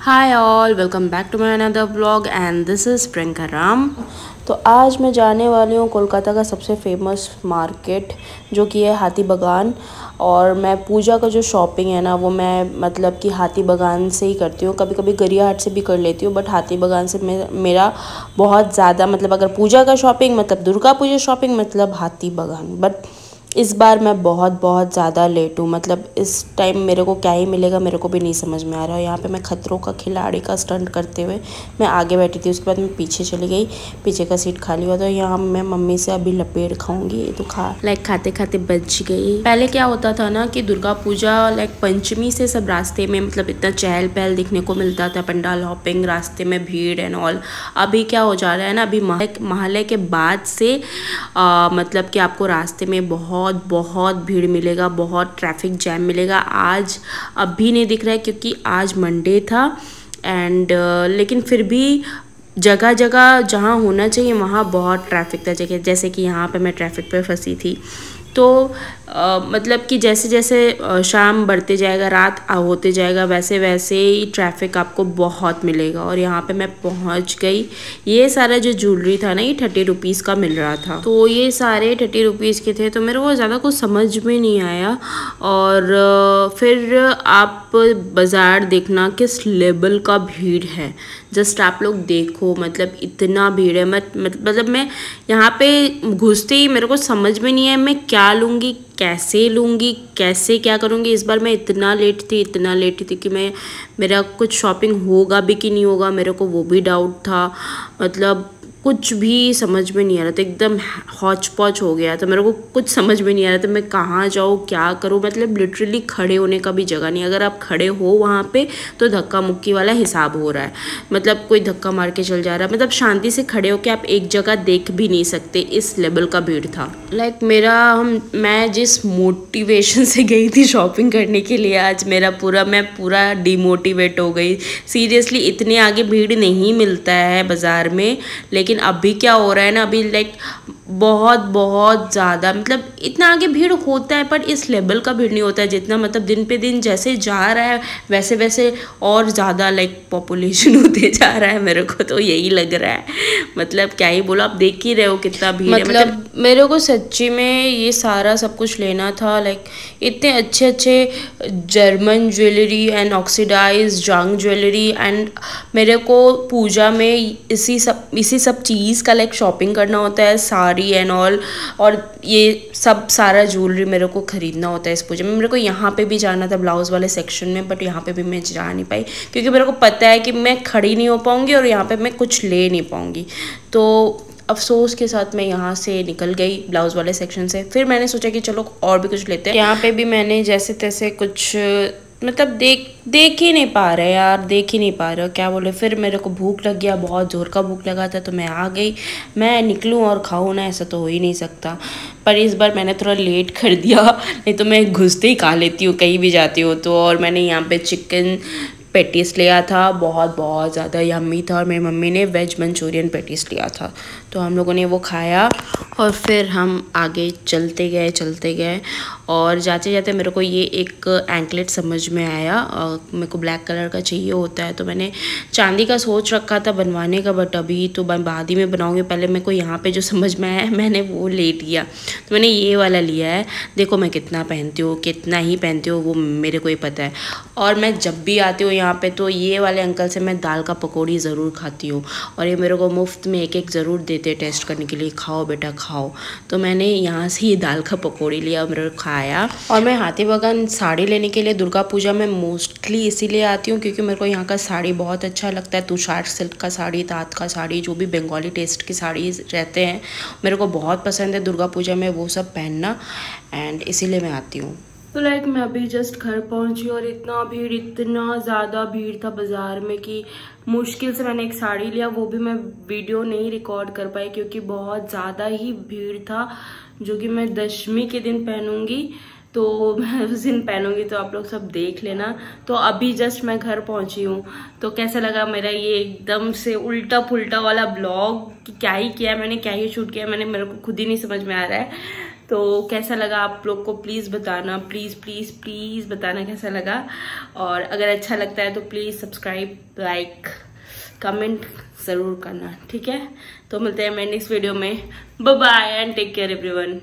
Hi all welcome back to my another blog and this is Priyanka Ram तो आज मैं जाने वाली हूँ कोलकाता का सबसे फ़ेमस मार्केट जो कि है हाथी बगान। और मैं पूजा का जो शॉपिंग है ना, वो मैं मतलब कि हाथी बगान से ही करती हूँ। कभी कभी गरिया हाट से भी कर लेती हूँ बट हाथी बगान से मेरा बहुत ज़्यादा मतलब अगर पूजा का शॉपिंग मतलब दुर्गा पूजा शॉपिंग मतलब हाथी बगान। बट इस बार मैं बहुत बहुत ज़्यादा लेट हूँ। मतलब इस टाइम मेरे को क्या ही मिलेगा, मेरे को भी नहीं समझ में आ रहा। है यहाँ पे मैं खतरों का खिलाड़ी का स्टंट करते हुए मैं आगे बैठी थी, उसके बाद मैं पीछे चली गई, पीछे का सीट खाली हुआ तो यहाँ मैं मम्मी से अभी लपेट खाऊँगी तो खा लाइक खाते खाते बच गई। पहले क्या होता था ना कि दुर्गा पूजा लाइक पंचमी से सब रास्ते में मतलब इतना चहल पहल दिखने को मिलता था, पंडाल हॉपिंग रास्ते में भीड़ एंड ऑल अभी क्या हो जा रहा है ना, अभी महले के बाद से मतलब कि आपको रास्ते में बहुत बहुत बहुत भीड़ मिलेगा बहुत ट्रैफ़िक जैम मिलेगा। आज अब भी नहीं दिख रहा है क्योंकि आज मंडे था एंड uh, लेकिन फिर भी जगह जगह जहाँ होना चाहिए वहाँ बहुत ट्रैफ़िक था। जगह जैसे कि यहाँ पे मैं ट्रैफ़िक पे फंसी थी। तो मतलब कि जैसे जैसे शाम बढ़ते जाएगा, रात होते जाएगा वैसे वैसे ही ट्रैफ़िक आपको बहुत मिलेगा। और यहाँ पे मैं पहुँच गई। ये सारा जो ज्वेलरी था ना, ये थर्टी रुपीज़ का मिल रहा था। तो ये सारे थर्टी रुपीज़ के थे तो मेरे को ज़्यादा कुछ समझ में नहीं आया। और फिर आप बाज़ार देखना किस लेवल का भीड़ है। जस्ट आप लोग देखो मतलब इतना भीड़ है। मत मतलब मैं यहाँ पे घुसते ही मेरे को समझ में नहीं है मैं क्या लूँगी कैसे लूँगी, कैसे क्या करूँगी? इस बार मैं इतना लेट थी, इतना लेट थी कि मैं, मेरा कुछ शॉपिंग होगा भी कि नहीं होगा, मेरे को वो भी डाउट था। मतलब कुछ भी समझ में नहीं आ रहा था, एकदम हौच पौच हो गया था। मेरे को कुछ समझ में नहीं आ रहा था, मैं कहाँ जाऊँ, क्या करूँ? मतलब लिटरली खड़े होने का भी जगह नहीं। अगर आप खड़े हो वहाँ पे तो धक्का मुक्की वाला हिसाब हो रहा है। मतलब कोई धक्का मार के चल जा रहा है। मतलब शांति से खड़े होकर आप एक जगह देख भी नहीं सकते, इस लेवल का भीड़ था। लाइक मेरा हम, मैं जिस मोटिवेशन से गई थी शॉपिंग करने के लिए आज, मेरा पूरा, मैं पूरा डिमोटिवेट हो गई। सीरियसली इतने आगे भीड़ नहीं मिलता है बाज़ार में, लेकिन लेकिन अभी क्या हो रहा है ना अभी लाइक बहुत बहुत ज़्यादा मतलब इतना आगे भीड़ होता है पर इस लेवल का भीड़ नहीं होता है जितना मतलब दिन पे दिन जैसे जा रहा है वैसे वैसे और ज़्यादा लाइक पॉपुलेशन होते जा रहा है मेरे को तो यही लग रहा है। मतलब क्या ही बोलो आप देख ही रहे हो कितना भीड़ मतलब, है मतलब मेरे को सच्ची में ये सारा सब कुछ लेना था लाइक इतने अच्छे अच्छे German jewellery and oxidise junk jewellery and मेरे को पूजा में इसी सब इसी सब चीज़ का लाइक शॉपिंग करना होता है साड़ी एंड ऑल और ये सब सारा ज्वेलरी मेरे को ख़रीदना होता है इस पूजा में। मेरे को यहाँ पे भी जाना था ब्लाउज़ वाले सेक्शन में बट यहाँ पे भी मैं जा नहीं पाई, क्योंकि मेरे को पता है कि मैं खड़ी नहीं हो पाऊँगी और यहाँ पर मैं कुछ ले नहीं पाऊँगी। तो अफसोस के साथ मैं यहाँ से निकल गई ब्लाउज़ वाले सेक्शन से। फिर मैंने सोचा कि चलो और भी कुछ लेते हैं। यहाँ पे भी मैंने जैसे तैसे कुछ मतलब देख देख ही नहीं पा रहे यार, देख ही नहीं पा रहे क्या बोले, फिर मेरे को भूख लग गया, बहुत ज़ोर का भूख लगा था तो मैं आ गई। मैं निकलूँ और खाऊँ ना, ऐसा तो हो ही नहीं सकता। पर इस बार मैंने थोड़ा लेट कर दिया, नहीं तो मैं घुसते ही खा लेती हूँ, कहीं भी जाती हूँ तो। और मैंने यहाँ पे चिकन पेटीस लिया था, बहुत बहुत ज़्यादा यम्मी था और मेरी मम्मी ने वेज मंचूरियन पेटीस लिया था। तो हम लोगों ने वो खाया और फिर हम आगे चलते गए चलते गए और जाते जाते मेरे को ये एक एंकलेट समझ में आया और मेरे को ब्लैक कलर का चाहिए होता है। तो मैंने चांदी का सोच रखा था बनवाने का बट अभी तो बाद ही में बनाऊँगी। पहले मेरे को यहाँ पे जो समझ में आया मैंने वो ले लिया। तो मैंने ये वाला लिया है। देखो मैं कितना पहनती हूँ, कितना ही पहनती हूँ, वो मेरे को ही पता है। और मैं जब भी आती हूँ यहाँ पे तो ये वाले अंकल से मैं दाल का पकौड़ी ज़रूर खाती हूँ। और ये मेरे को मुफ़्त में एक एक ज़रूर देते टेस्ट करने के लिए। खाओ बेटा, खाओ। तो मैंने यहाँ से ये दाल का पकौड़ी लिया और मेरे को खाया। और मैं हाथी बगान साड़ी लेने के लिए दुर्गा पूजा में मोस्टली इसीलिए आती हूँ क्योंकि मेरे को यहाँ का साड़ी बहुत अच्छा लगता है। तुषार सिल्क का साड़ी तात का साड़ी, जो भी बंगाली टेस्ट की साड़ी रहते हैं, मेरे को बहुत पसंद है दुर्गा पूजा में वो सब पहनना। एंड इसीलिए मैं आती हूँ। तो लाइक मैं अभी जस्ट घर पहुँची और इतना भीड़, इतना ज़्यादा भीड़ था बाज़ार में कि मुश्किल से मैंने एक साड़ी लिया, वो भी मैं वीडियो नहीं रिकॉर्ड कर पाई क्योंकि बहुत ज़्यादा ही भीड़ था, जो कि मैं दशमी के दिन पहनूँगी। तो मैं उस दिन पहनूँगी तो आप लोग सब देख लेना। तो अभी जस्ट मैं घर पहुँची हूँ। तो कैसा लगा मेरा ये एकदम से उल्टा पुल्टा वाला ब्लॉग क्या ही किया मैंने, क्या ही शूट किया मैंने, मेरे को खुद ही नहीं समझ में आ रहा है। तो कैसा लगा आप लोग को? प्लीज़ बताना प्लीज़ प्लीज़ प्लीज़ बताना कैसा लगा। और अगर अच्छा लगता है तो प्लीज़ सब्सक्राइब लाइक कमेंट ज़रूर करना, ठीक है? तो मिलते हैं मैं नेक्स्ट वीडियो में। Bye and take care everyone